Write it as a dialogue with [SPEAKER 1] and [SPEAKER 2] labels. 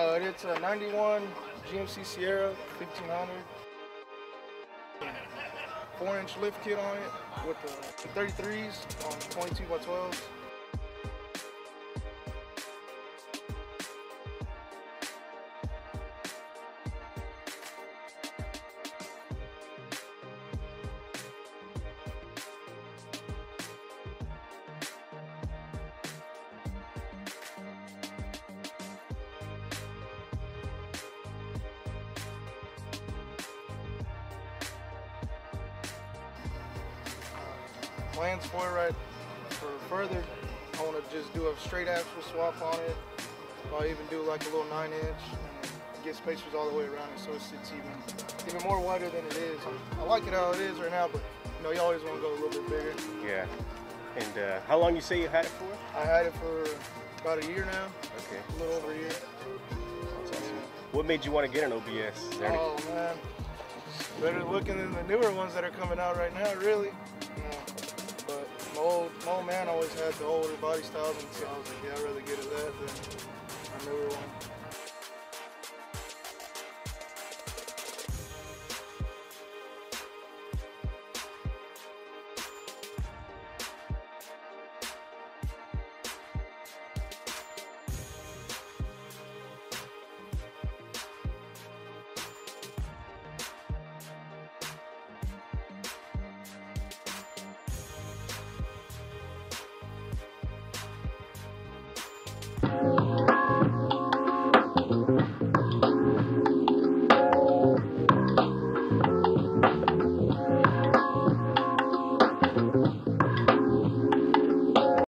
[SPEAKER 1] Uh, it's a 91 GMC Sierra 1500. Four inch lift kit on it with the 33s on 22 by 12s. Plans for it right for further. I want to just do a straight axle swap on it. I'll even do like a little nine inch and get spacers all the way around it so it sits even even more wider than it is. I like it how it is right now, but you know you always want to go a little bit bigger.
[SPEAKER 2] Yeah. And uh, how long you say you had it for?
[SPEAKER 1] I had it for about a year now.
[SPEAKER 2] Okay.
[SPEAKER 1] A little over a year.
[SPEAKER 2] Awesome. What made you want to get an OBS?
[SPEAKER 1] Oh man, better looking than the newer ones that are coming out right now, really. You always had the older body styles and so I was like, yeah, I'd rather get at that than a newer one.